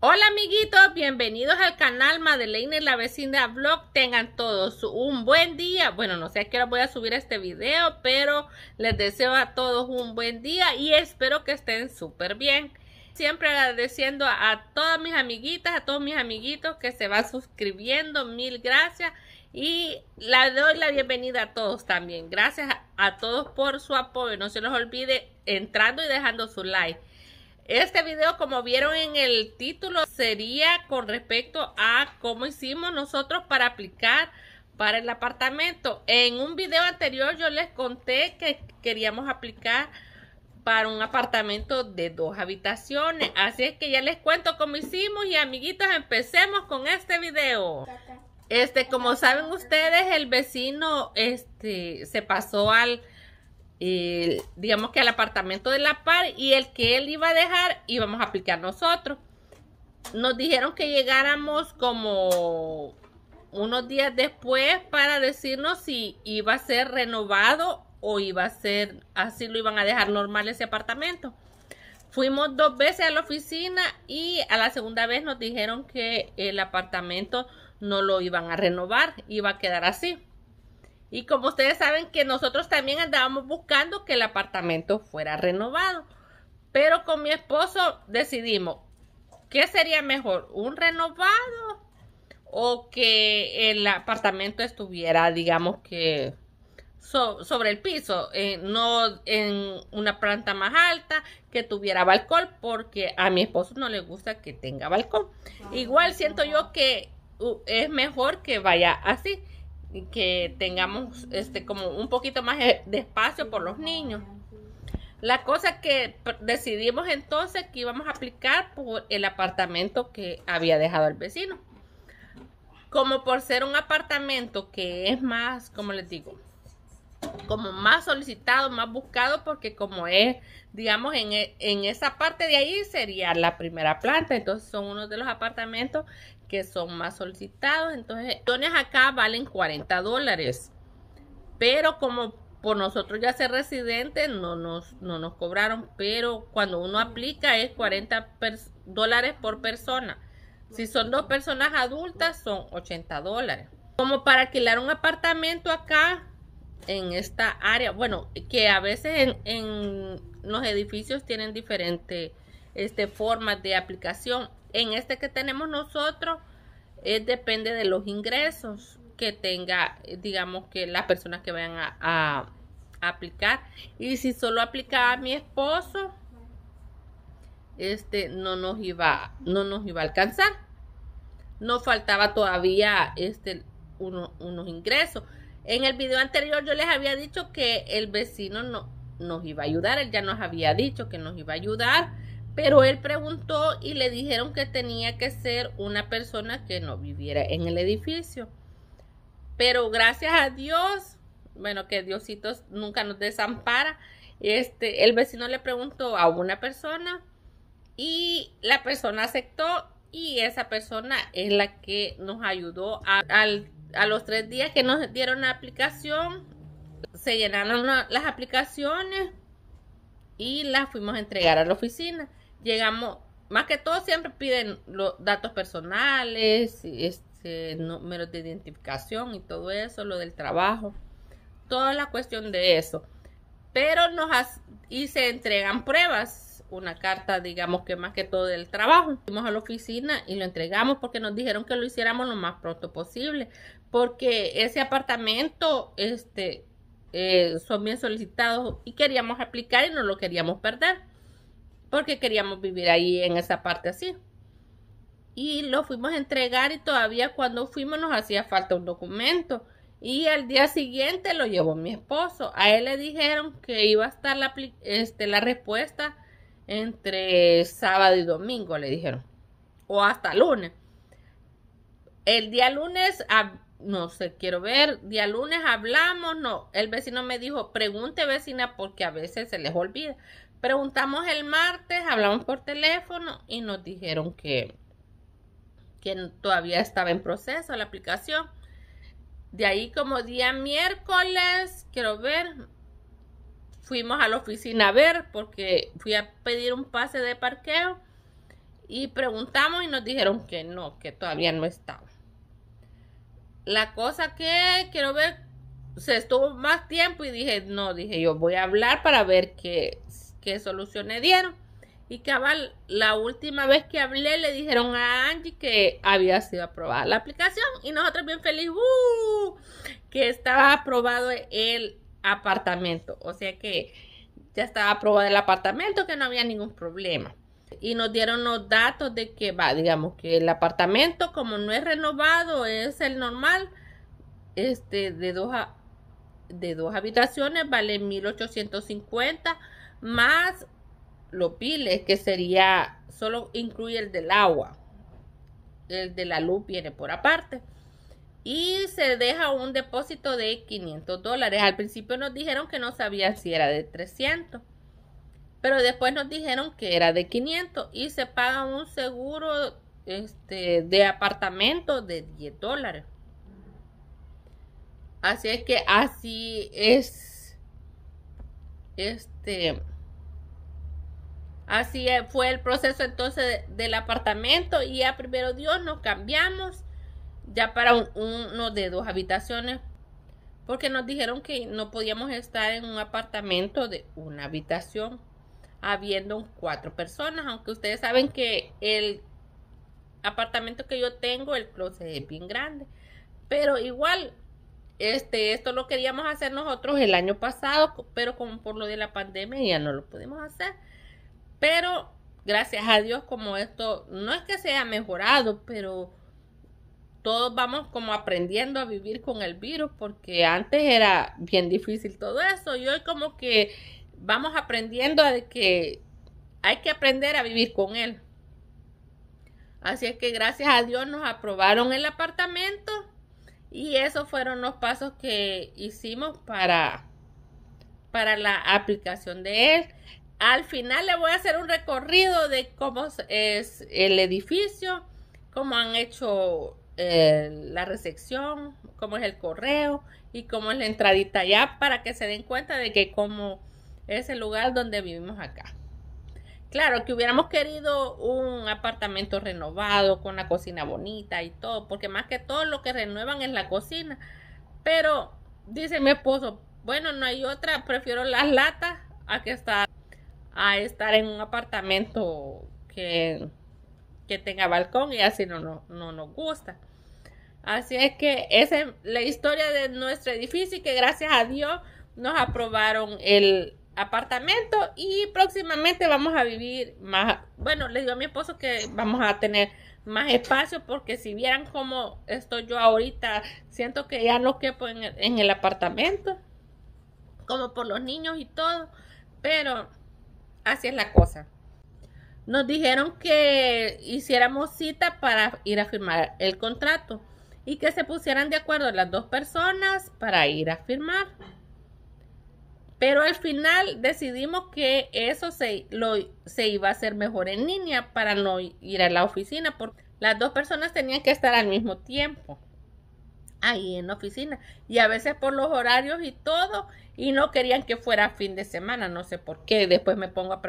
Hola amiguitos, bienvenidos al canal Madeleine la vecina vlog. Tengan todos un buen día. Bueno, no sé a qué hora voy a subir este video, pero les deseo a todos un buen día y espero que estén súper bien. Siempre agradeciendo a, todas mis amiguitas, a todos mis amiguitos que se van suscribiendo. Mil gracias. Y le doy la bienvenida a todos también. Gracias a todos por su apoyo. No se los olvide entrando y dejando su like. Este video, como vieron en el título, sería con respecto a cómo hicimos nosotros para aplicar para el apartamento. En un video anterior yo les conté que queríamos aplicar para un apartamento de dos habitaciones. Así es que ya les cuento cómo hicimos y amiguitos, empecemos con este video. Este, como saben ustedes, el vecino este, se pasó al digamos que al apartamento de la par y el que él iba a dejar íbamos a aplicar nosotros. Nos dijeron que llegáramos como unos días después para decirnos si iba a ser renovado o iba a ser así lo iban a dejar normal ese apartamento. Fuimos dos veces a la oficina y a la segunda vez nos dijeron que el apartamento no lo iban a renovar, iba a quedar así. Y como ustedes saben que nosotros también andábamos buscando que el apartamento fuera renovado. Pero con mi esposo decidimos, ¿qué sería mejor? ¿Un renovado? ¿O que el apartamento estuviera, digamos que, sobre el piso? Eh, no en una planta más alta, que tuviera balcón, porque a mi esposo no le gusta que tenga balcón. Igual siento yo que uh, es mejor que vaya así que tengamos este como un poquito más de espacio por los niños. La cosa que decidimos entonces que íbamos a aplicar por el apartamento que había dejado el vecino. Como por ser un apartamento que es más, como les digo, como más solicitado, más buscado, porque como es, digamos, en, e, en esa parte de ahí sería la primera planta, entonces son uno de los apartamentos que son más solicitados. Entonces, acá valen 40 dólares. Pero como por nosotros ya ser residentes, no nos, no nos cobraron. Pero cuando uno aplica es 40 dólares por persona. Si son dos personas adultas, son 80 dólares. Como para alquilar un apartamento acá en esta área. Bueno, que a veces en, en los edificios tienen diferentes este, formas de aplicación. En este que tenemos nosotros, es, depende de los ingresos que tenga, digamos que las personas que vayan a, aplicar. Y si solo aplicaba a mi esposo, este no nos iba, no nos iba a alcanzar. No faltaba todavía este unos ingresos. En el video anterior yo les había dicho que el vecino no nos iba a ayudar. Él ya nos había dicho que nos iba a ayudar pero él preguntó y le dijeron que tenía que ser una persona que no viviera en el edificio. Pero gracias a Dios, bueno, que Diosito nunca nos desampara, este, el vecino le preguntó a una persona y la persona aceptó y esa persona es la que nos ayudó a, a los tres días que nos dieron la aplicación. Se llenaron las aplicaciones y las fuimos a entregar a la oficina llegamos, más que todo siempre piden los datos personales, este, números de identificación y todo eso, lo del trabajo, toda la cuestión de eso. Pero nos y se entregan pruebas, una carta, digamos que más que todo del trabajo. Fuimos a la oficina y lo entregamos porque nos dijeron que lo hiciéramos lo más pronto posible, porque ese apartamento, este, eh, son bien solicitados y queríamos aplicar y no lo queríamos perder porque queríamos vivir ahí en esa parte así. Y lo fuimos a entregar y todavía cuando fuimos nos hacía falta un documento. Y al día siguiente lo llevó mi esposo. A él le dijeron que iba a estar la, este, respuesta entre sábado y domingo, le dijeron. O hasta lunes. El día lunes, no sé, quiero ver, día lunes hablamos, no. El vecino me dijo, pregunte vecina porque a veces se les olvida. Preguntamos el martes, hablamos por teléfono y nos dijeron que, que todavía estaba en proceso la aplicación. De ahí como día miércoles, quiero ver, fuimos a la oficina a ver porque fui a pedir un pase de parqueo Y preguntamos y nos dijeron que no, que todavía no estaba. La cosa que quiero ver, se estuvo más tiempo y dije, no, dije yo voy a hablar para ver qué, qué soluciones dieron. Y cabal, la última vez que hablé le dijeron a Angie que había sido aprobada la aplicación y nosotros bien felices, ¡uh! que estaba aprobado el apartamento. O sea que ya estaba aprobado el apartamento, que no había ningún problema. Y nos dieron los datos de que va, digamos que el apartamento como no es renovado, es el normal, este de dos, de dos habitaciones vale 1850 más los piles, que sería, solo incluye el del agua. El de la luz viene por aparte. Y se deja un depósito de 500 dólares. Al principio nos dijeron que no sabían si era de 300. Pero después nos dijeron que era de 500 y se paga un seguro este, de apartamento de 10 dólares. Así es que así es. Este Así fue el proceso entonces del apartamento y ya primero Dios nos cambiamos ya para uno de dos habitaciones porque nos dijeron que no podíamos estar en un apartamento de una habitación habiendo cuatro personas, aunque ustedes saben que el apartamento que yo tengo, el closet es bien grande, pero igual este, esto lo queríamos hacer nosotros el año pasado, pero como por lo de la pandemia ya no lo pudimos hacer. Pero gracias a Dios como esto no es que sea mejorado, pero todos vamos como aprendiendo a vivir con el virus porque antes era bien difícil todo eso y hoy como que vamos aprendiendo a que hay que aprender a vivir con él. Así es que gracias a Dios nos aprobaron el apartamento y esos fueron los pasos que hicimos para para la aplicación de él. Al final le voy a hacer un recorrido de cómo es el edificio, cómo han hecho eh, la recepción, cómo es el correo y cómo es la entradita allá para que se den cuenta de que cómo es el lugar donde vivimos acá. Claro que hubiéramos querido un apartamento renovado con una cocina bonita y todo, porque más que todo lo que renuevan es la cocina. Pero dice mi esposo, bueno, no hay otra, prefiero las latas a que estar a estar en un apartamento que, tenga balcón y así no, no, no nos gusta. Así es que esa es la historia de nuestro edificio y que gracias a Dios nos aprobaron el apartamento y próximamente vamos a vivir más, bueno, le digo a mi esposo que vamos a tener más espacio porque si vieran cómo estoy yo ahorita, siento que ya no quepo en en el apartamento, como por los niños y todo, pero Así es la cosa. Nos dijeron que hiciéramos cita para ir a firmar el contrato y que se pusieran de acuerdo las dos personas para ir a firmar. Pero al final decidimos que eso se, lo, se iba a hacer mejor en línea para no ir a la oficina porque las dos personas tenían que estar al mismo tiempo ahí en la oficina y a veces por los horarios y todo y no querían que fuera fin de semana, no sé por qué. Después me pongo a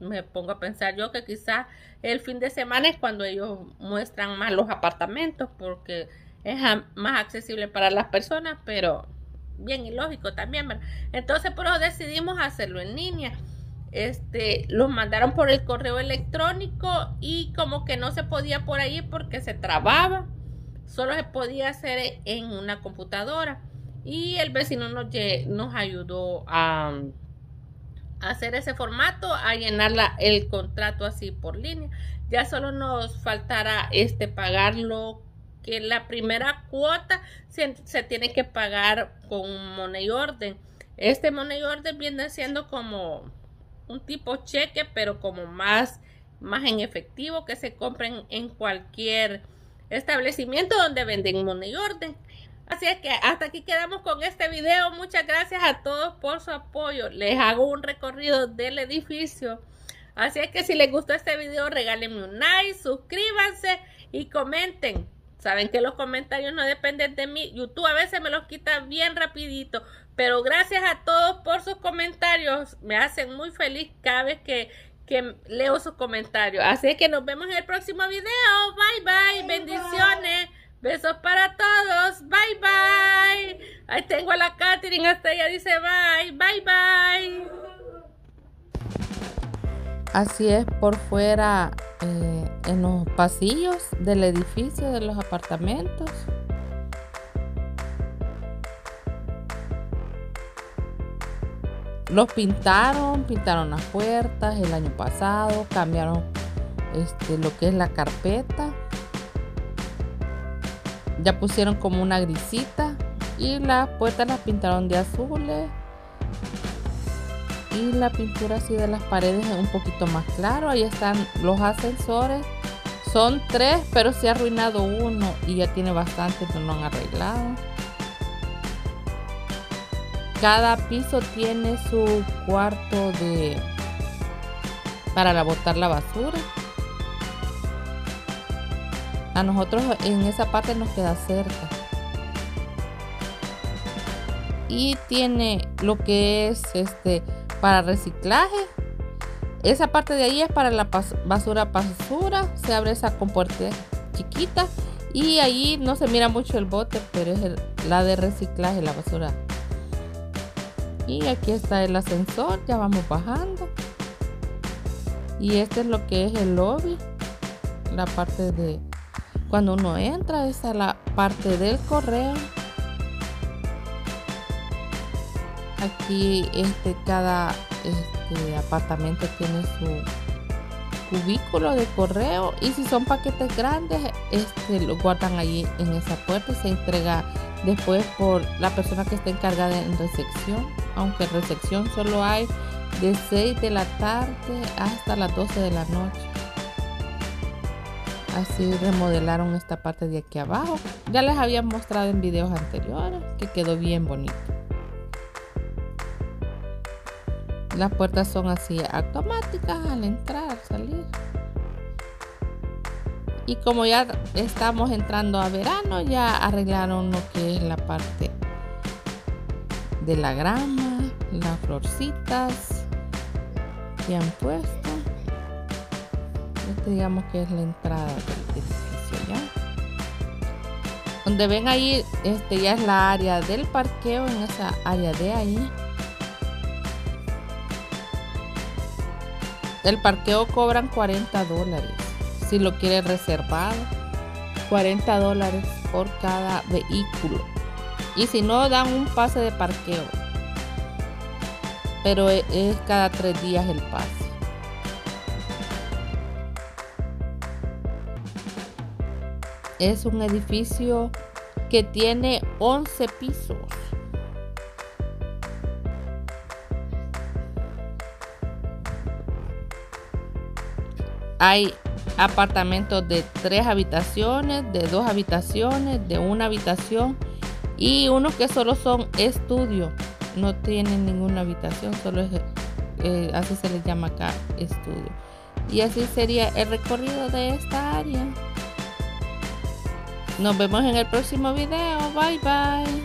me pongo a pensar yo que quizás el fin de semana es cuando ellos muestran más los apartamentos porque es más accesible para las personas, pero bien ilógico también, ¿verdad? Entonces, por decidimos hacerlo en línea. Este, los mandaron por el correo electrónico y como que no se podía por ahí porque se trababa solo se podía hacer en una computadora y el vecino nos, nos ayudó a, hacer ese formato, a llenar el contrato así por línea. Ya solo nos faltará este pagarlo que la primera cuota se, tiene que pagar con money order. Este money order viene siendo como un tipo cheque, pero como más, más en efectivo que se compren en cualquier establecimiento donde venden money orden. Así es que hasta aquí quedamos con este video. Muchas gracias a todos por su apoyo. Les hago un recorrido del edificio. Así es que si les gustó este video, regálenme un like, suscríbanse y comenten. Saben que los comentarios no dependen de mí. YouTube a veces me los quita bien rapidito. Pero gracias a todos por sus comentarios. Me hacen muy feliz cada vez que que leo sus comentarios. Así que nos vemos en el próximo video. Bye bye. Bendiciones. Besos para todos. Bye bye. Ahí tengo a la Katherine. Hasta ella dice bye. Bye bye. Así es por fuera eh, en los pasillos del edificio de los apartamentos. Los pintaron, pintaron las puertas el año pasado, cambiaron este, lo que es la carpeta. Ya pusieron como una grisita y las puertas las pintaron de azules. Y la pintura así de las paredes es un poquito más claro. Ahí están los ascensores. Son tres, pero se ha arruinado uno y ya tiene bastante, no han arreglado. Cada piso tiene su cuarto de para botar la basura. A nosotros en esa parte nos queda cerca. Y tiene lo que es este para reciclaje. Esa parte de ahí es para la basura basura. Se abre esa compuerta chiquita. Y ahí no se mira mucho el bote, pero es la de reciclaje, la basura y aquí está el ascensor ya vamos bajando y este es lo que es el lobby la parte de cuando uno entra esta es la parte del correo aquí este cada este apartamento tiene su cubículo de correo y si son paquetes grandes este lo guardan ahí en esa puerta y se entrega después por la persona que está encargada en recepción aunque en recepción solo hay de 6 de la tarde hasta las 12 de la noche. Así remodelaron esta parte de aquí abajo. Ya les había mostrado en videos anteriores que quedó bien bonito. Las puertas son así automáticas al entrar, al salir. Y como ya estamos entrando a verano, ya arreglaron lo que es la parte de la grama, las florcitas que han puesto. Este digamos que es la entrada del edificio ya. Donde ven ahí, este ya es la área del parqueo, en esa área de ahí. El parqueo cobran 40 dólares. Si lo quiere reservado, 40 dólares por cada vehículo. Y si no, dan un pase de parqueo. Pero e, es cada tres días el pase. Es un edificio que tiene 11 pisos. Hay apartamentos de tres habitaciones, de dos habitaciones, de una habitación y unos que solo son estudios, no tienen ninguna habitación, solo es, eh, así se les llama acá estudio. Y así sería el recorrido de esta área. Nos vemos en el próximo video. Bye bye.